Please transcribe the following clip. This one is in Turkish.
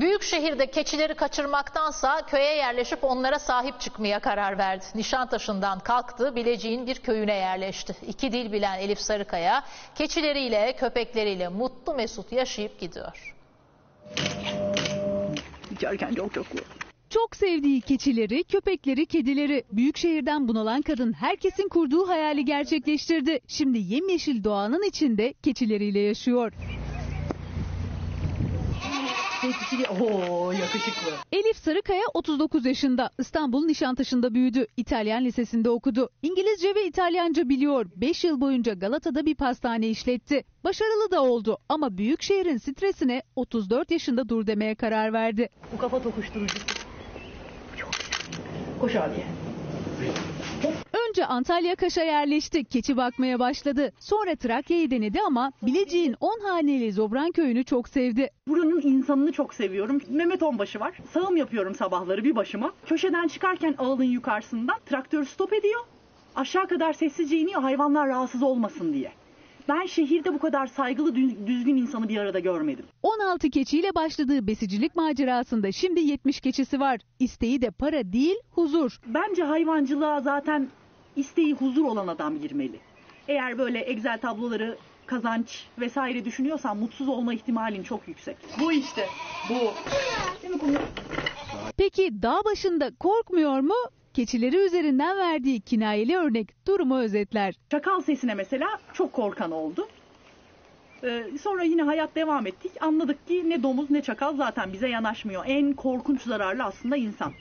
Büyük şehirde keçileri kaçırmaktansa köye yerleşip onlara sahip çıkmaya karar verdi. Nişantaşı'ndan kalktı, Bilecik'in bir köyüne yerleşti. İki dil bilen Elif Sarıkaya keçileriyle, köpekleriyle mutlu mesut yaşayıp gidiyor. İçerken çok çok. Çok sevdiği keçileri, köpekleri, kedileri. Büyük şehirden bunalan kadın herkesin kurduğu hayali gerçekleştirdi. Şimdi yemyeşil doğanın içinde keçileriyle yaşıyor. Tehlikeli. Oo yakışıklı. Elif Sarıkaya 39 yaşında. İstanbul Nişantaşı'nda büyüdü. İtalyan lisesinde okudu. İngilizce ve İtalyanca biliyor. 5 yıl boyunca Galata'da bir pastane işletti. Başarılı da oldu ama büyük şehrin stresine 34 yaşında dur demeye karar verdi. Bu kafa tokuşturucu. Çok güzel. Koş abiye. Önce Antalya Kaş'a yerleşti. Keçi bakmaya başladı. Sonra Trakya'yı denedi ama Bilecik'in 10 haneli Zobran köyünü çok sevdi. Buranın insanını çok seviyorum. Mehmet Onbaşı var. Sağım yapıyorum sabahları bir başıma. Köşeden çıkarken ağılın yukarısından traktör stop ediyor. Aşağı kadar sessizce iniyor hayvanlar rahatsız olmasın diye. Ben şehirde bu kadar saygılı dü- düzgün insanı bir arada görmedim. 16 keçiyle başladığı besicilik macerasında şimdi 70 keçisi var. İsteği de para değil, huzur. Bence hayvancılığa zaten isteği huzur olan adam girmeli. Eğer böyle Excel tabloları kazanç vesaire düşünüyorsan mutsuz olma ihtimalin çok yüksek. Bu işte. Bu. Değil mi Kumru? Peki dağ başında korkmuyor mu? Keçileri üzerinden verdiği kinayeli örnek durumu özetler. Çakal sesine mesela çok korkan oldu. Ee, sonra yine hayat devam ettik. Anladık ki ne domuz ne çakal zaten bize yanaşmıyor. En korkunç zararlı aslında insan.